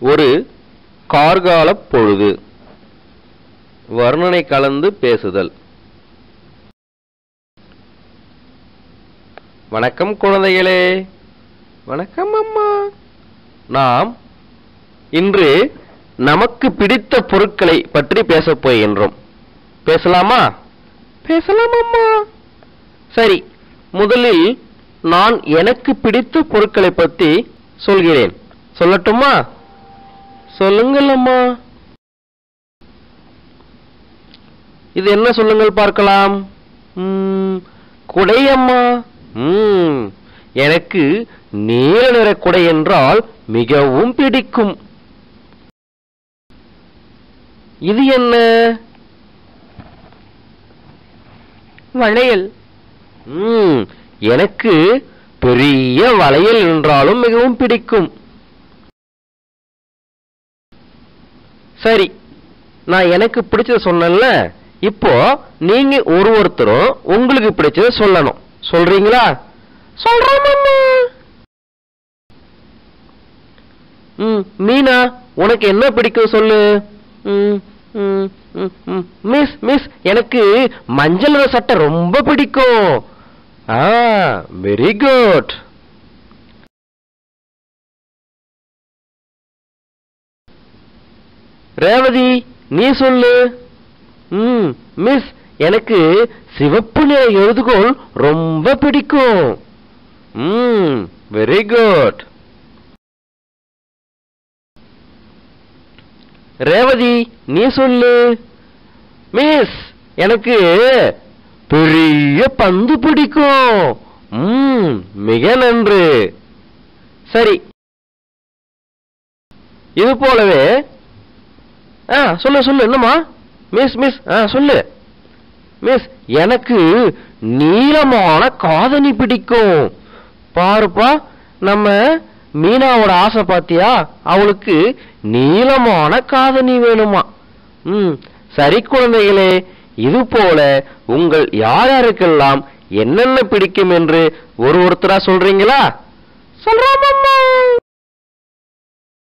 ஒரு கார்காலப் பொழுது. வர்ணனை கலந்து பேசுதல். வணக்கம் குழந்தைகளே. வணக்கம் அம்மா. நாம் இன்று நமக்கு பிடித்த பொருட்களை பற்றி பேசப் போகின்றோம். பேசலாமா? பேசலாம் அம்மா. சரி முதலில் நான் எனக்கு பிடித்த பொருட்களை பற்றி சொல்கிறேன். சொல்லட்டுமா? சொல்லுங்கள் அம்மா இது என்ன சொல்லுங்கள் பார்க்கலாம். ம், குடை அம்மா எனக்கு நீல நிற குடை என்றால் மிகவும் பிடிக்கும். இது என்ன? வளையல். ம், எனக்கு பெரிய வளையல் என்றாலும் மிகவும் பிடிக்கும். சரி நான் எனக்கு பிடிச்சத சொன்னேன்ல இப்போ நீங்க ஒரு ஒருத்தரும் உங்களுக்கு பிடிச்சத சொல்லணும். சொல்றீங்களா? சொல்றேன் ம் மீனா உனக்கு என்ன பிடிக்கும் சொல்லு? ம், ம், ம், மிஸ் மிஸ் எனக்கு மஞ்சள் சட்டை ரொம்ப பிடிக்கும். ஆ வெரி குட் ரேவதி நீ சொல்லு. ம் மிஸ் எனக்கு சிவப்பு நிற எழுதுகோள் ரொம்ப பிடிக்கும். ம் வெரி குட் ரேவதி நீ சொல்லு. மிஸ் எனக்கு பெரிய பந்து பிடிக்கும். ம் மிக நன்று. சரி. இது போலவே ஆ சொல்லு சொல்லு என்னம்மா? மிஸ் மிஸ் ஆ சொல்லு. மிஸ் எனக்கு நீளமான காதணி பிடிக்கும். பாருப்பா நம்ம மீனாவோட ஆசை பாத்தியா? அவளுக்கு நீளமான காதணி வேணுமா? ம் சரி குழந்தைகளே இது போல உங்கள் யார் யாருக்கெல்லாம் என்னென்ன பிடிக்கும் என்று ஒரு ஒருத்தரா சொல்றீங்களா? சொல்றோம்